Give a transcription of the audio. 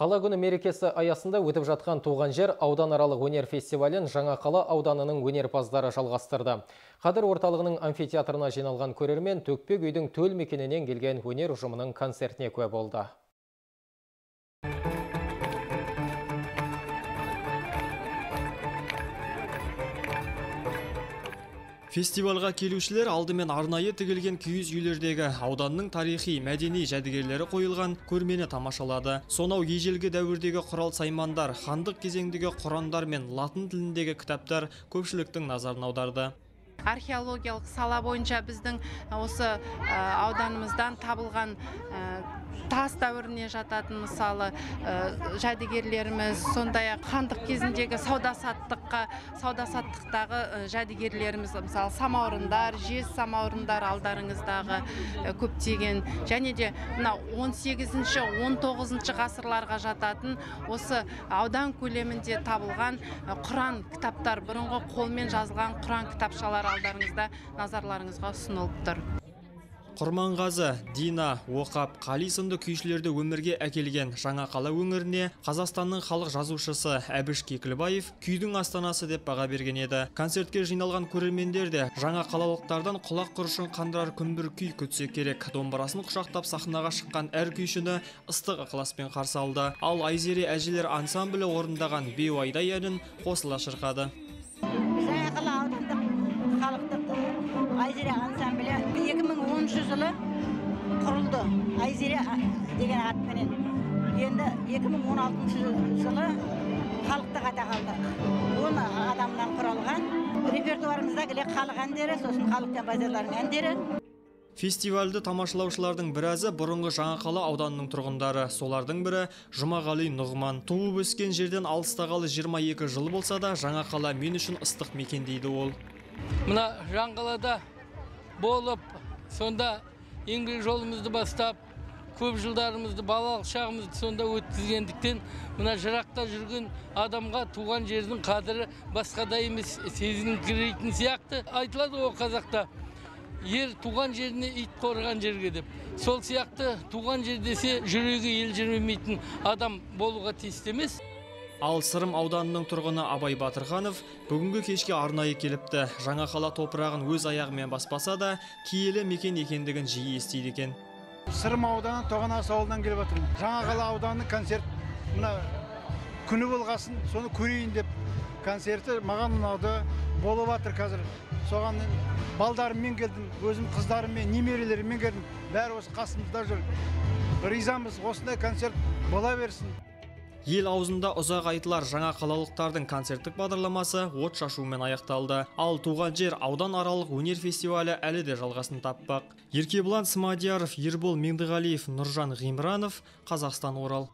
Қала күні мерекесі аясында өтіп жатқан туған жер ауданаралық өнер фестивалін Жаңақала ауданының өнерпаздары жалғастырды. Қадыр орталығының амфитеатрына жиналған көрермен төкпек үйдің төл мекенінен келген өнер ұжымының концертіне куә болды. Фестивальға келушілер алдымен арнайы тігілген киіз үйлердегі ауданның тарихи мәдени жәдігерлері қойылған көрмені тамашалады. Сонау ежелгі дәуірдегі құрал саймандар, хандық кезеңдегі құрандар мен латын тіліндегі кітаптар көпшіліктің назарын аударды археологиялық сала бойынша біздің осы ауданымыздан табылған тас дәуіріне жататын мысалы жәдігерлеріміз сондай ақ хандық кезіндегі сауда саттыққа сауда саттықтағы жәдігерлеріміз мысалы самаурындар жез самаурындар алдарыңыздағы көптеген және де мына 18-ші 19 ғасырларға жататын осы аудан көлемінде табылған құран кітаптар бұрынғы қолмен жазылған құран кітапшалары алдарыңызда назарларыңызға ұсынылып тұр. Құрманғазы дина оқап қали сынды күйшілерді өмірге әкелген жаңақала өңіріне қазақстанның халық жазушысы әбіш кекілбаев күйдің астанасы деп баға берген еді. Концертке жиналған көрермендер де жаңақалалықтардан құлақ құрышын қандырар күмбір күй күтсе керек. Домбырасын құшақтап сахнаға шыққан әр күйшіні ыстық ықыласпен қарсы алды. Ал айзере әжелер ансамблі орындаған беуайдай әнін қосыла шырқады. Айзере деген атпенен енді 2016 жылы халықтық атақ алдық он адамнан құралған репертуарымызда келе халық әндері сосын халықтан базарлардың әндері Фестивальді тамашалаушылардың біразы бұрынғы Жаңақала ауданының тұрғындары. Солардың бірі Жұмағали Нұғман. Туып өскен жерден алыстағалы 22 жыл болса да, Жаңақала мен үшін ыстық мекен дейді ол. Мына Жаңқалада болып, сонда еңбек жолымызды бастап, көп жылдарымызды балалық шағымызды сонда өткізгендіктен мына жырақта жүрген адамға туған жердің қадірі басқада емес сезіліңкірейтін сияқты айтылады ғой қазақта ер туған жеріне ит қорған жерге деп сол сияқты туған жер десе жүрегі елжірмейтін адам болуға тиісті емес Ал Сырым ауданының тұрғыны Абай Батырханов бүгінгі кешке арнайы келіпті. Жаңақала топырағын өз аяғымен баспаса да, киелі мекен екендігін жиі естиді екен. Сырым ауданы Тоғанас ауылынан келіп жатырмын. Жаңақала ауданының концерт мына күні болғасын, соны көрейін деп концерті маған ұнады, болып жатыр қазір. Соған балдарыммен келдім, өзім қыздарыммен, немерелеріммен келдім. Бәрі осы қасымызда жүр. Ризамыз, осындай концерт бола берсін. Ел аузында ұзақ айтылар жаңа қалалықтардың концерттік бағдарламасы от шашумен аяқталды. Ал туған жер аудан аралық өнер фестивалі әлі де жалғасын таппақ. Еркебұлан Смадияров, Ербол Меңдіғалиев, Нұржан Ғимранов, Қазақстан Орал.